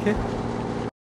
Okey.